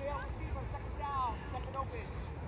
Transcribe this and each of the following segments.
Second down. Second open.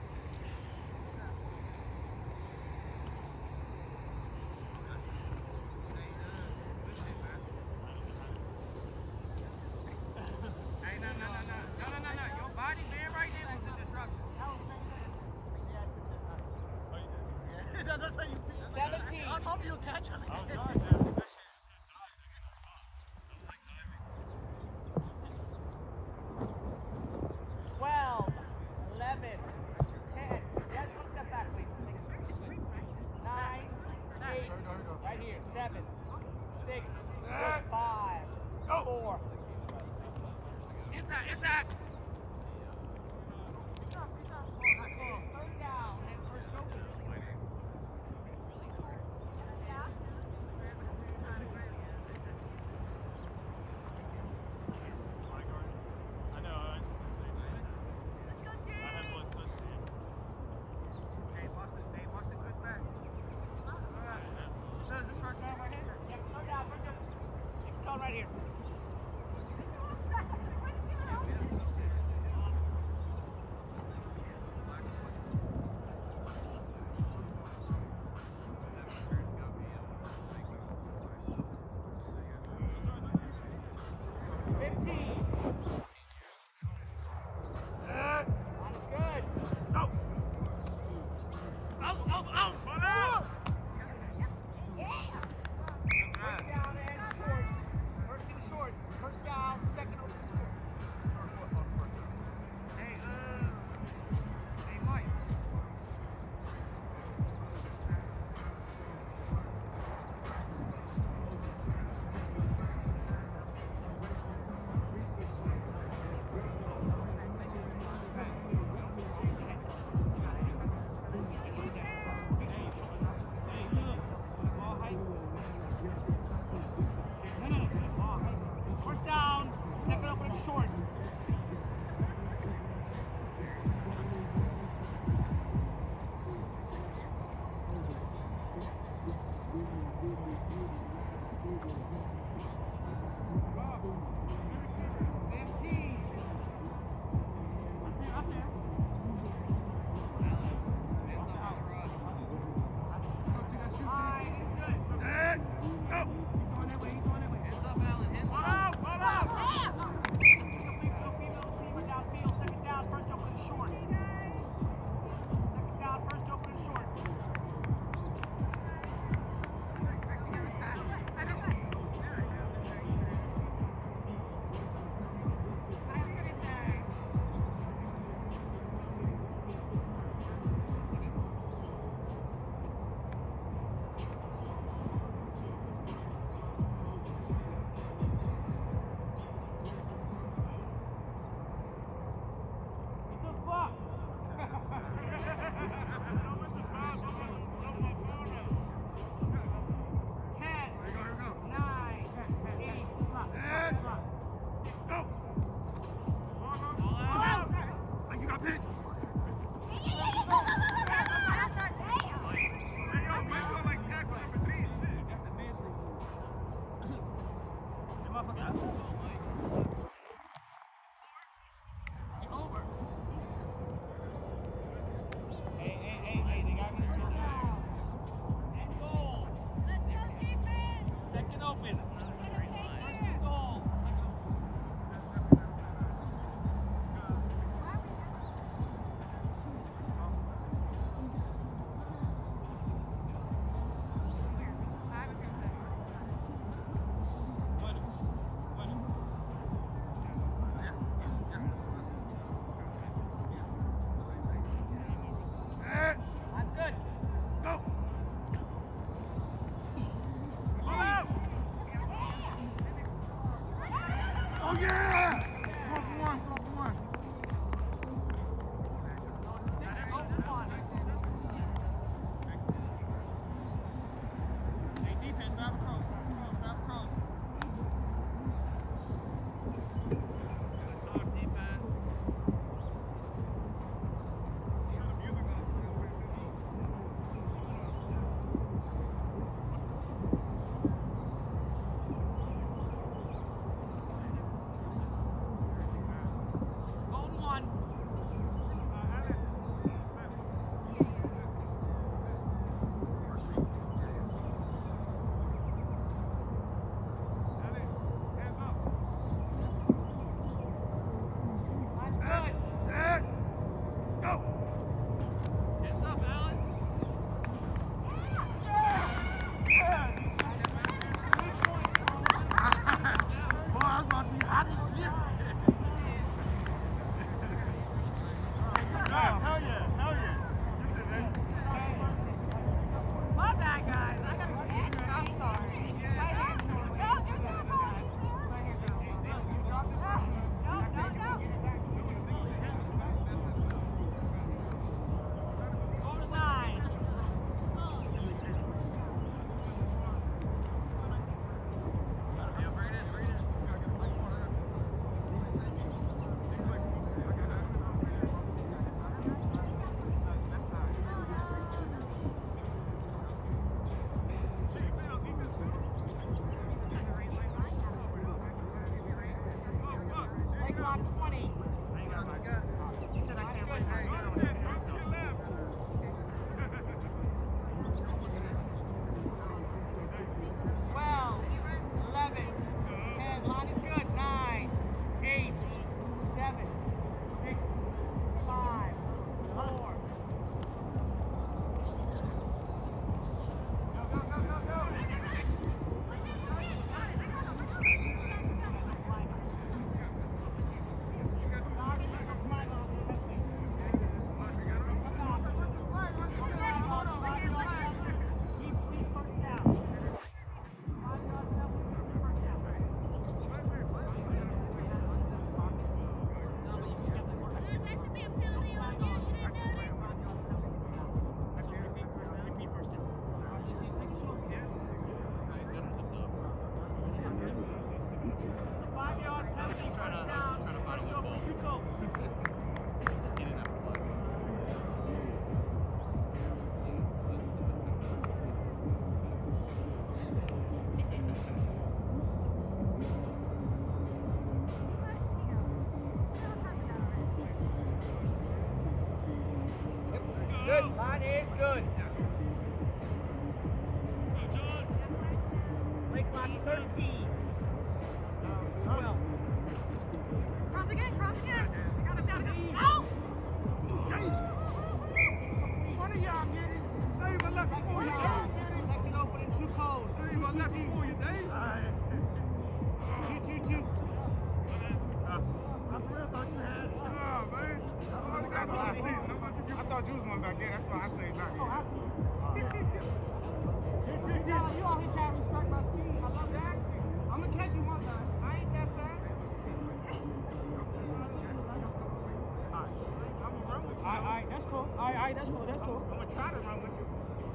You.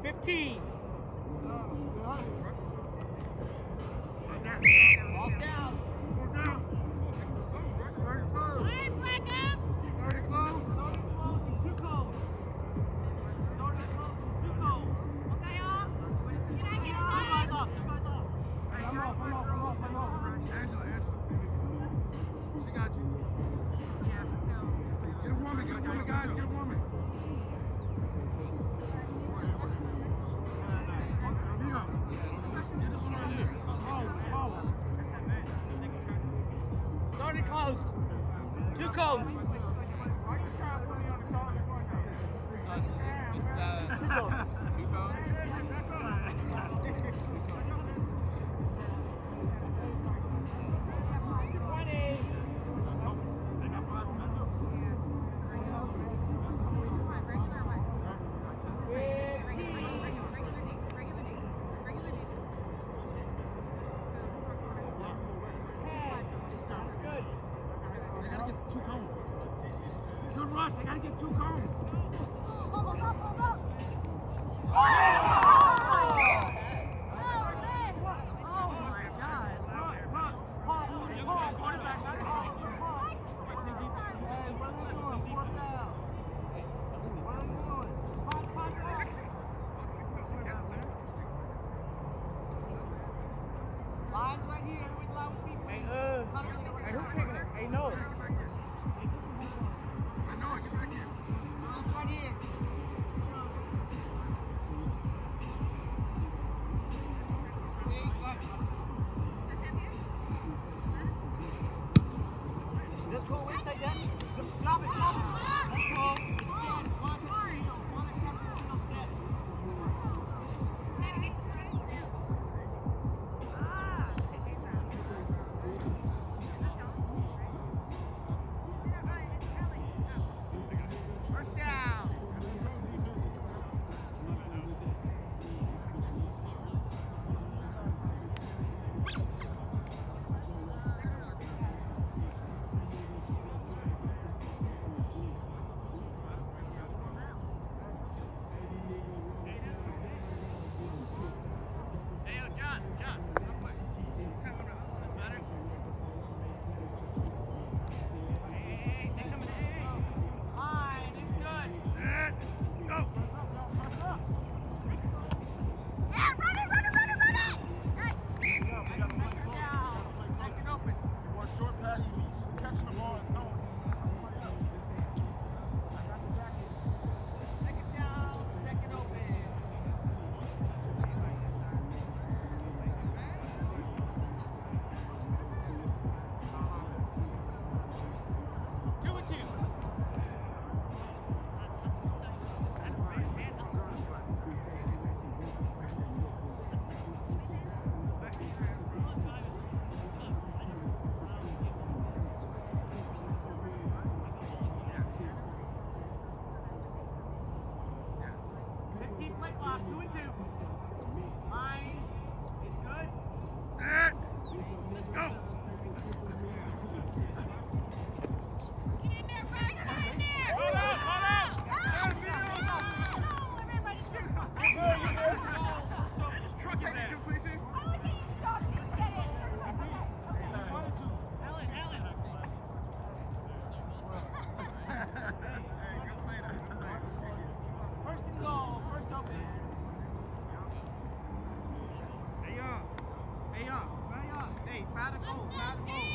15. Off down. Go down. Two Radical, radical.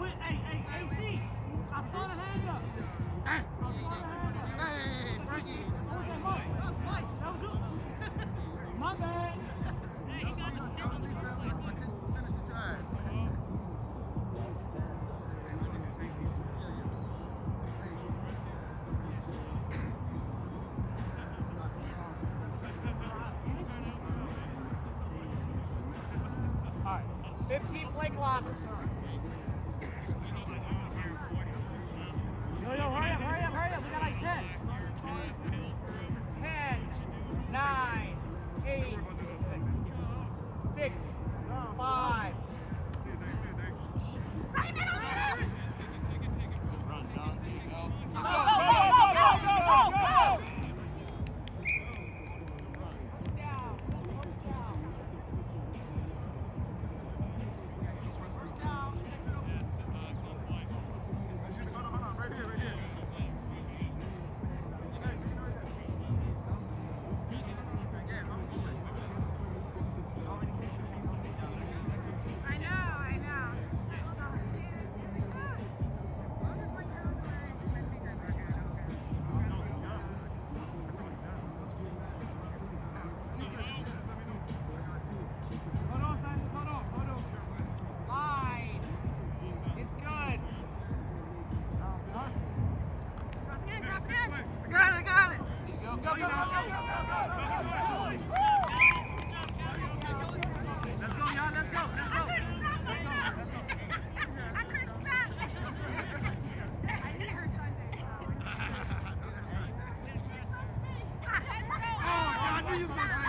wait, hey, hey, AC. I saw the hand up. Hey. I saw the hand up. Hey, Frankie. That was Mike. That was Mike. That was you. My bad. Hey, he got the no, no, no, no, no, no, no, no, no, no, you, my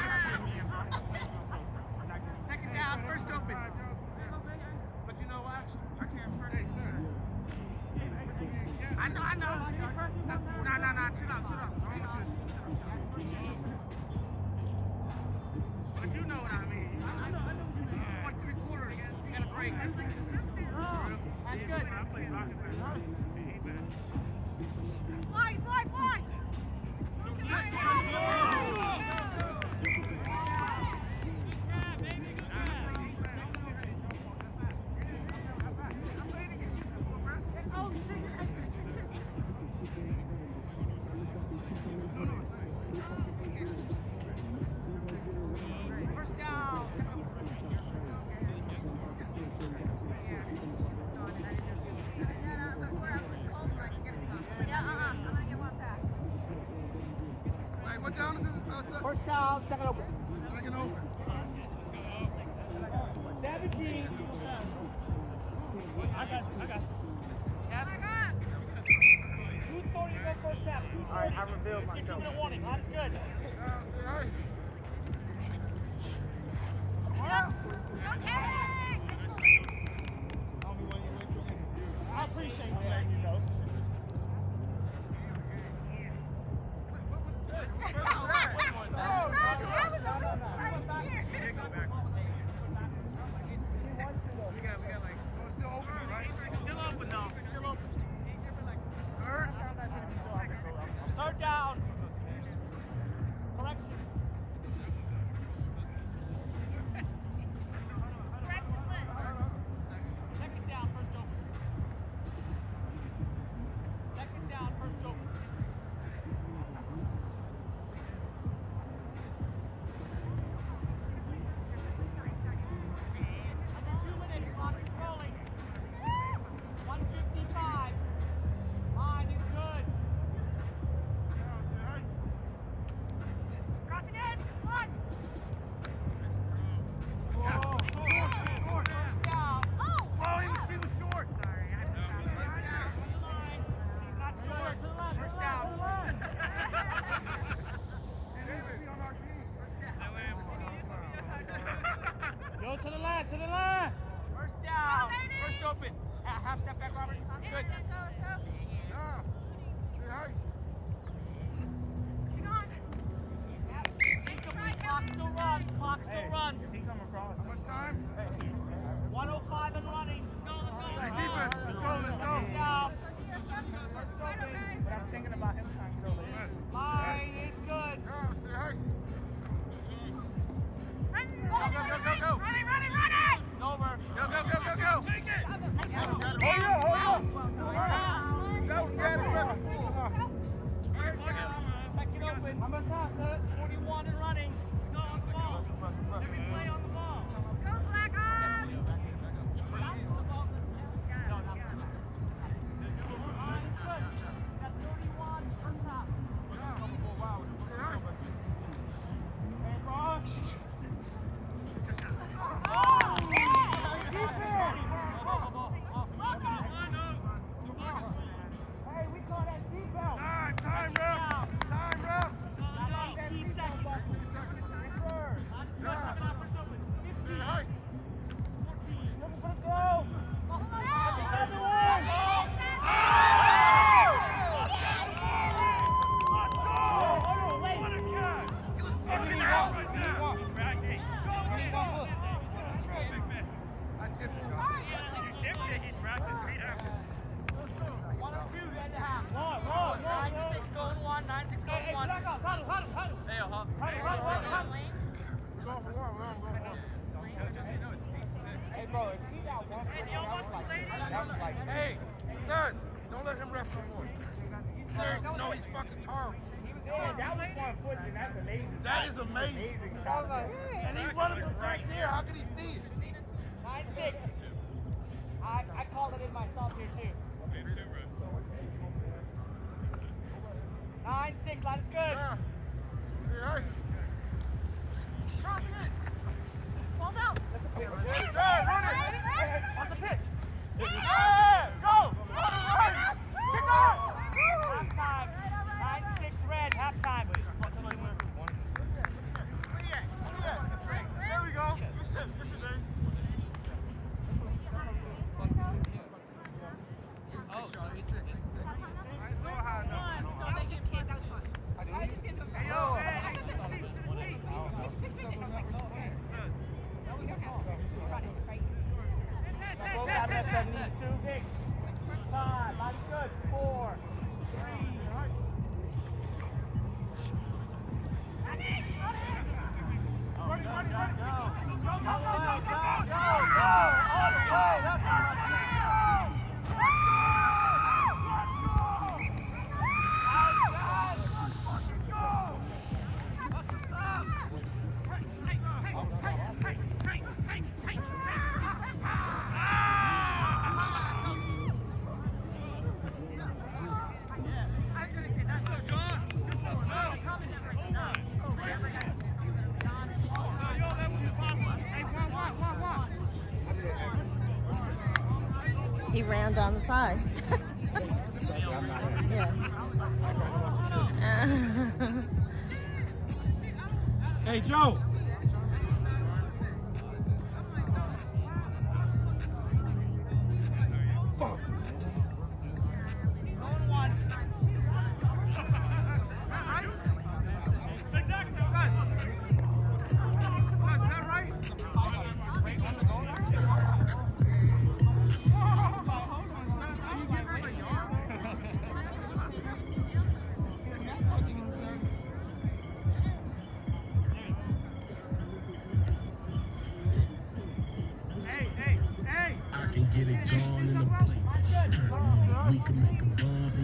Needs two. Six. Five. Is good. down the side.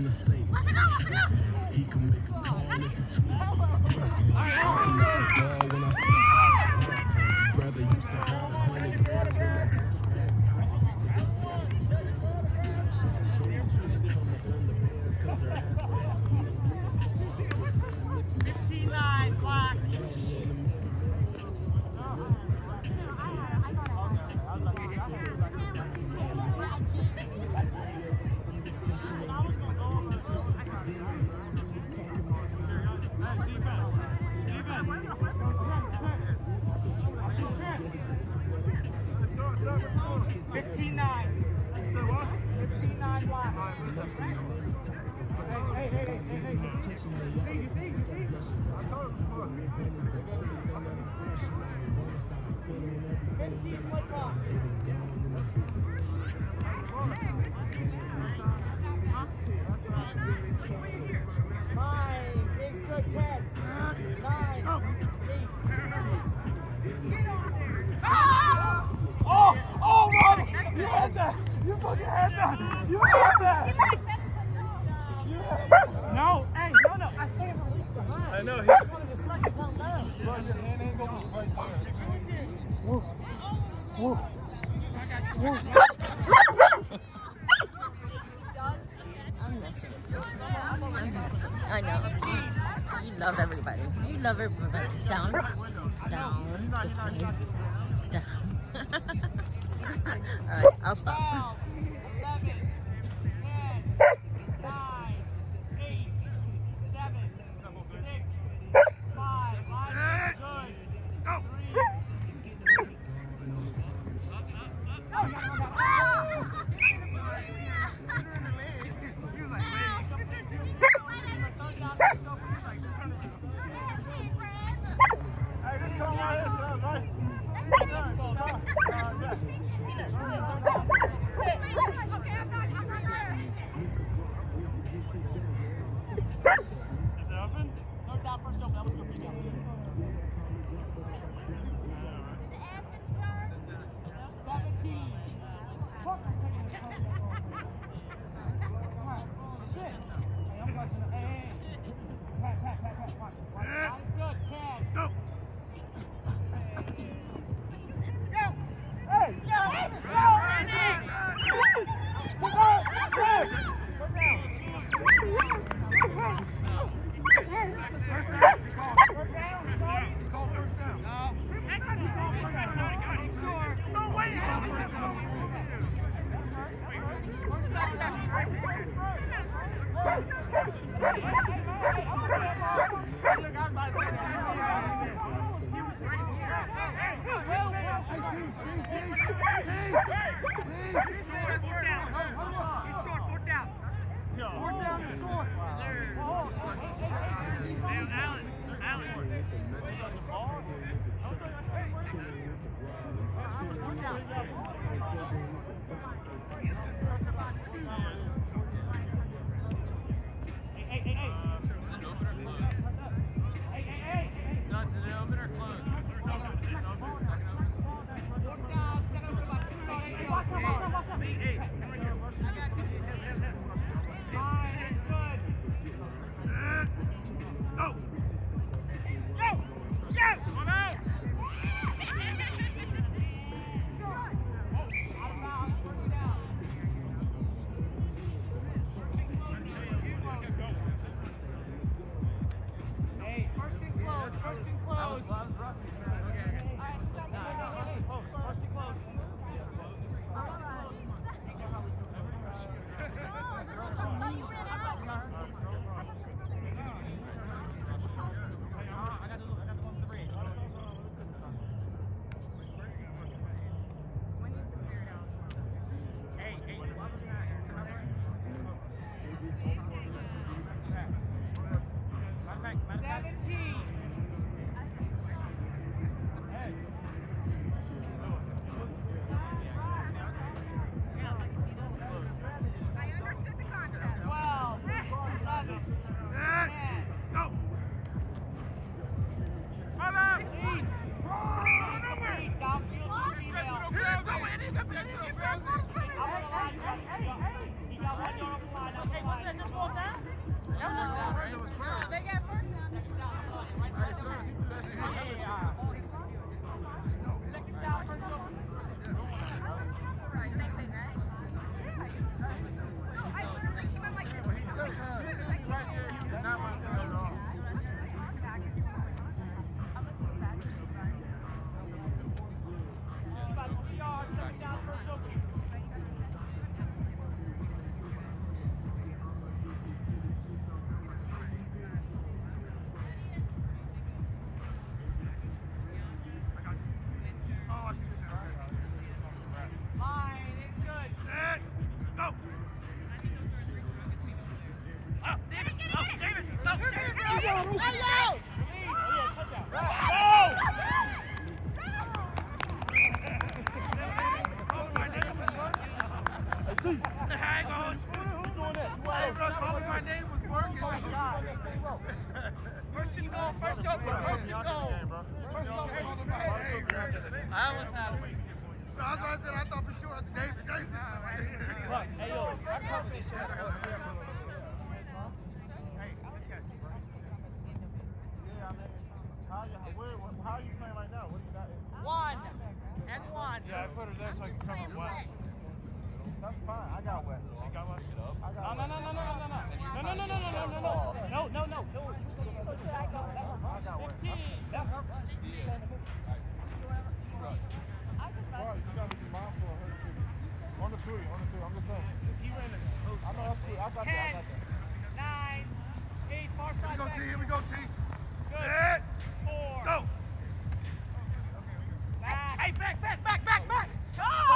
mistake. He can make a call. All right. Hey, back, back, back, back, back! Go!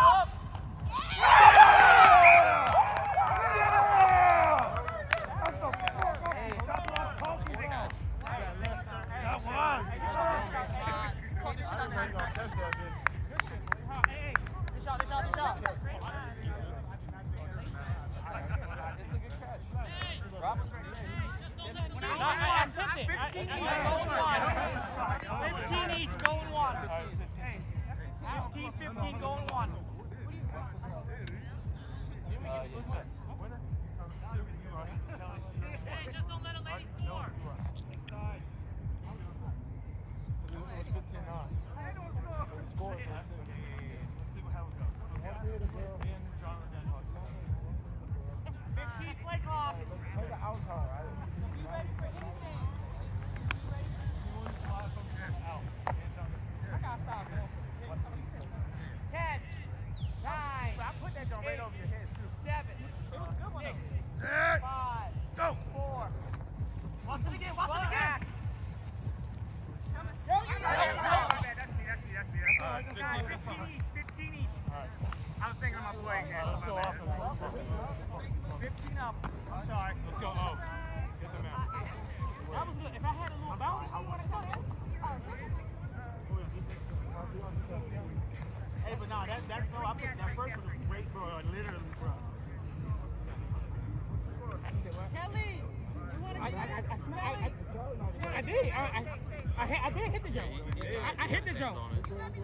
What's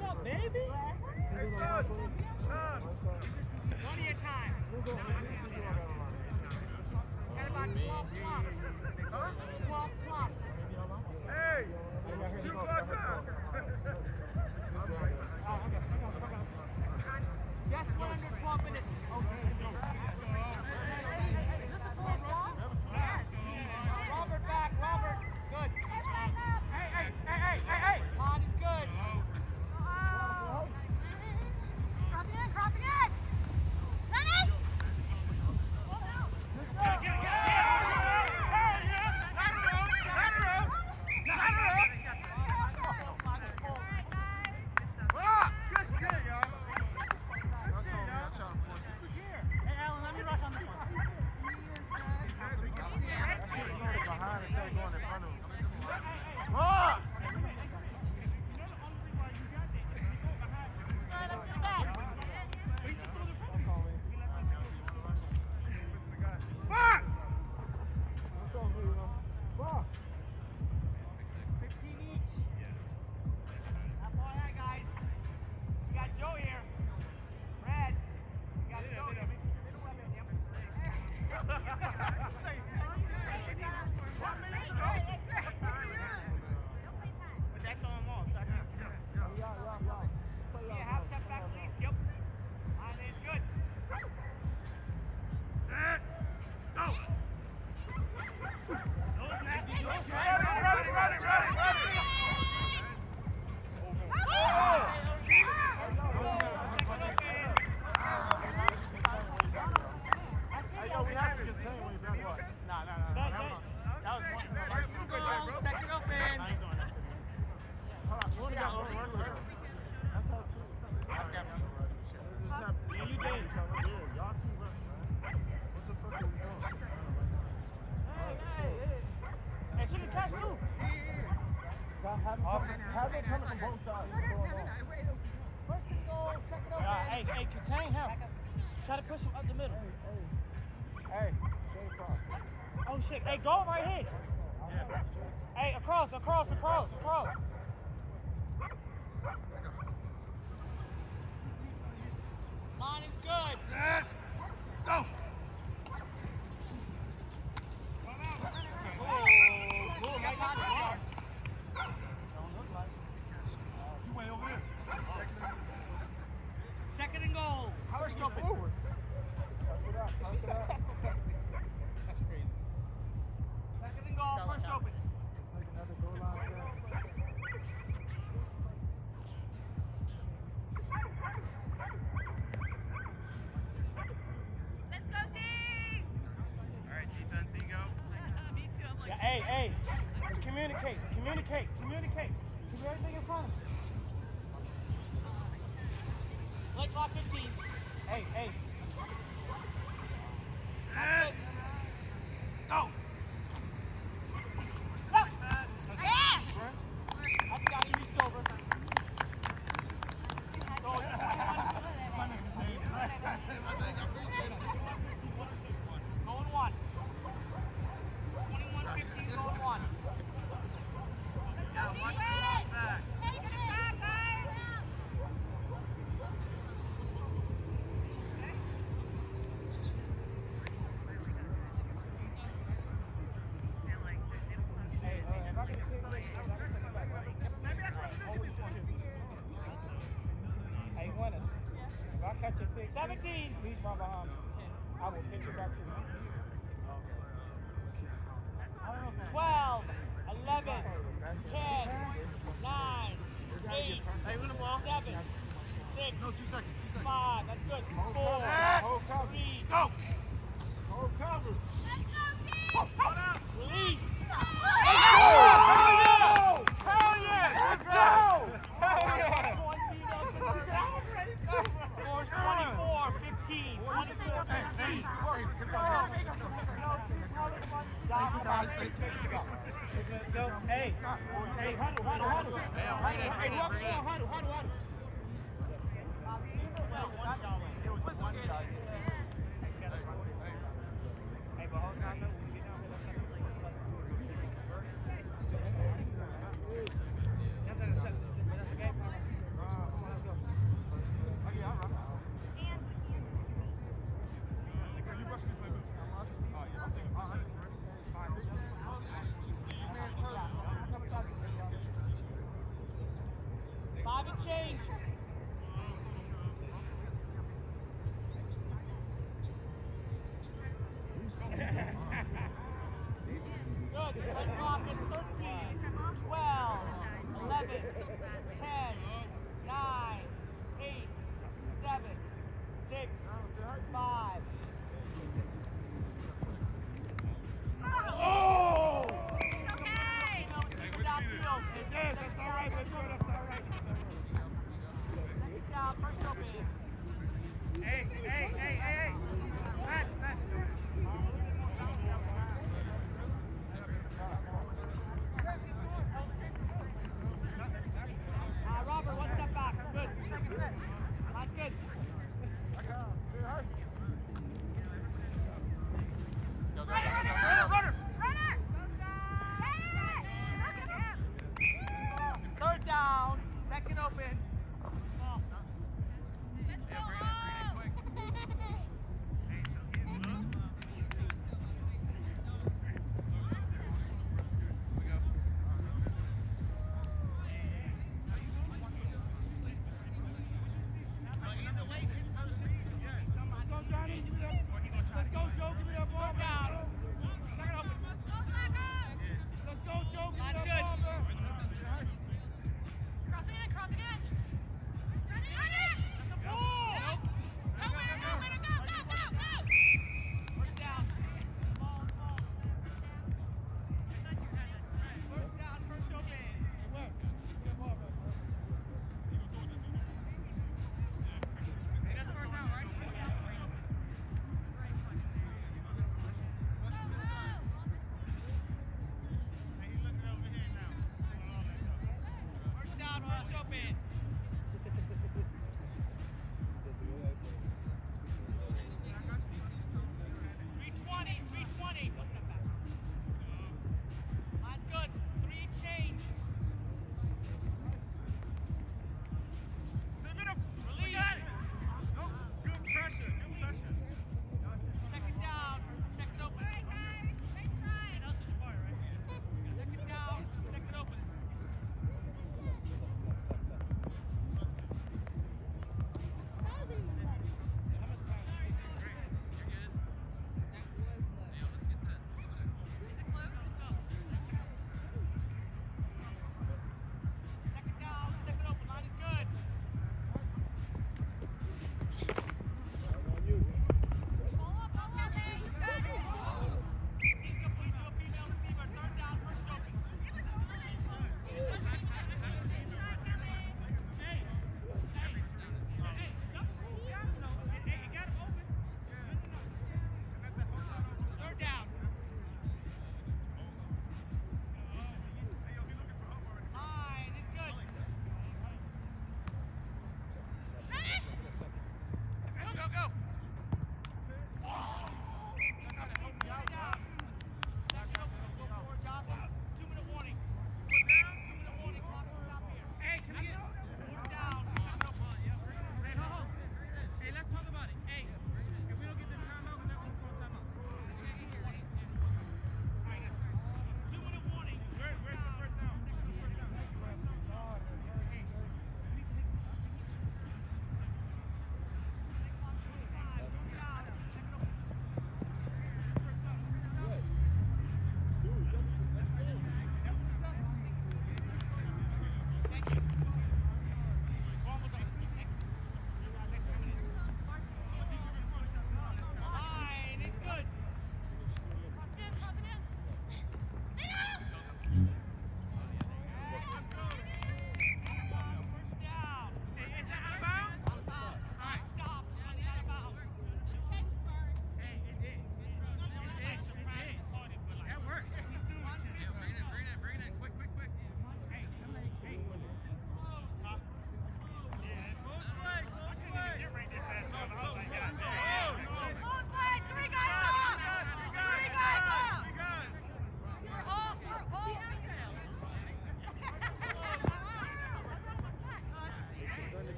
up, baby? Plenty of time. Got about 12 plus. now they're coming from both sides. First and goal, second over. Uh, hey, hey, contain him. Try to push him up the middle. Hey, hey, hey cross. Oh shit! Hey, go right here. Yeah. Hey, across, across, across, across. 17. Please, my Bahamas. I will pitch it back to you. First open.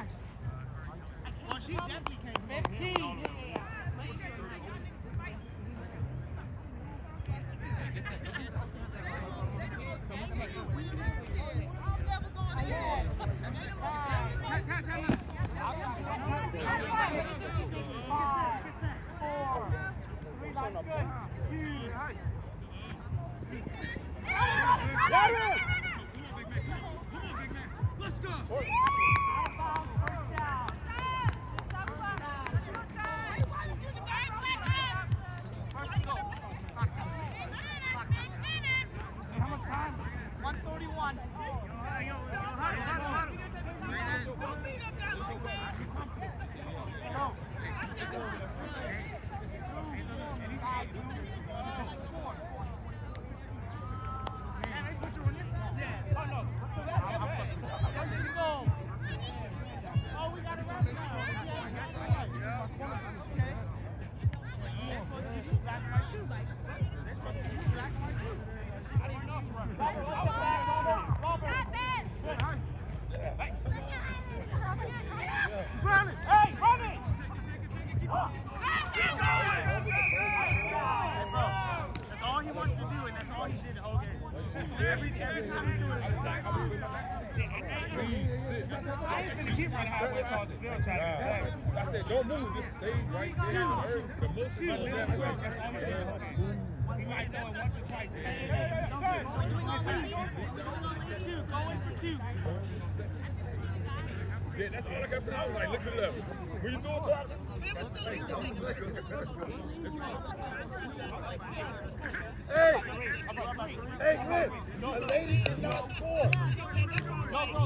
Well, she definitely came from 15. Yeah, that's all I kept saying. I was like, look at the level. When you throw it to Hey, hey, Glenn, a lady is not four. Time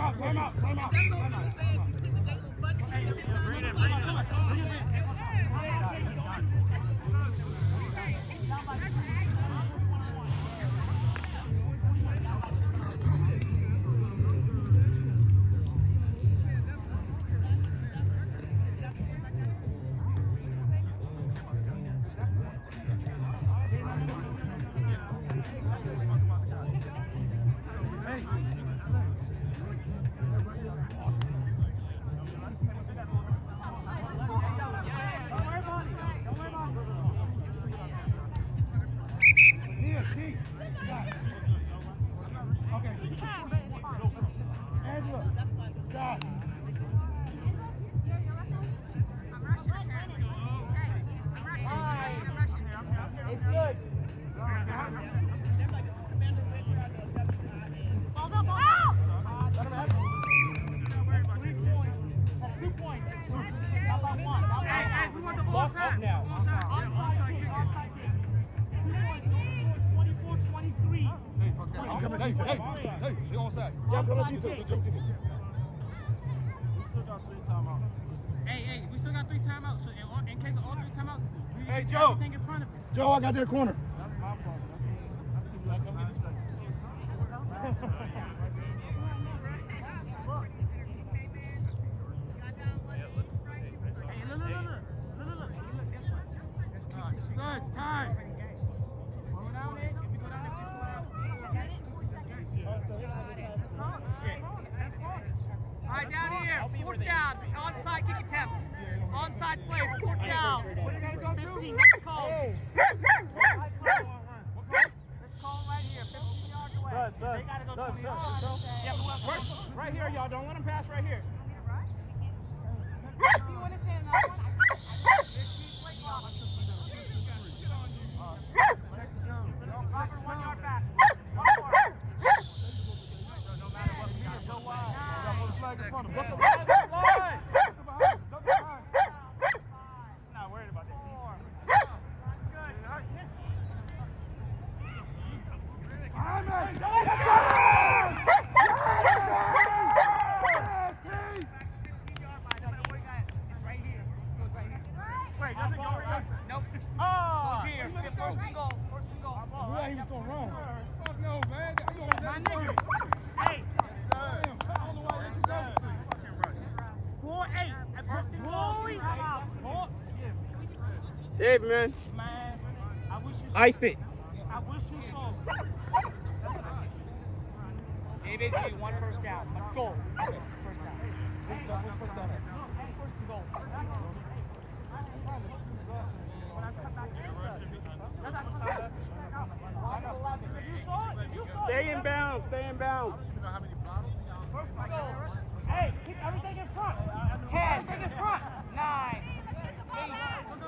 out, time out, time out, time out. Here, I got that corner. Dave, man. Man, I wish you. Ice it. I wish you saw. David, you one first down. Let's go. First down. First down. First down. First goal. Stay in bounds. Stay in bounds. First and goal. Hey, keep everything in front. Ten. Everything in front. Nine. Hey,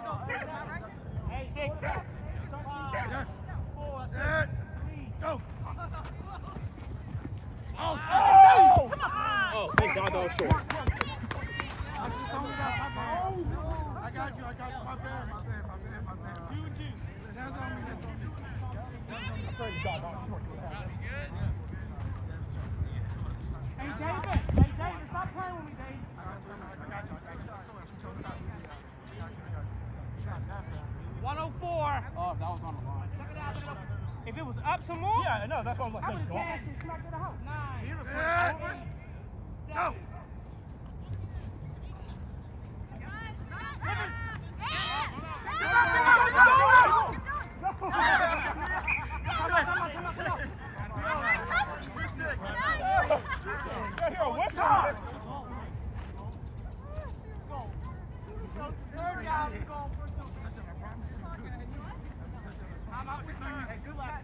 David. Hey, David, stop playing with me, David. One oh four. Oh, that was on the line. If it was up some more, Yeah, I know. That's why I'm like, I would have cashed and smacked it out. Nine. Yeah. Eight, Go. You're what's up? Third down, go first down. Hey, good luck.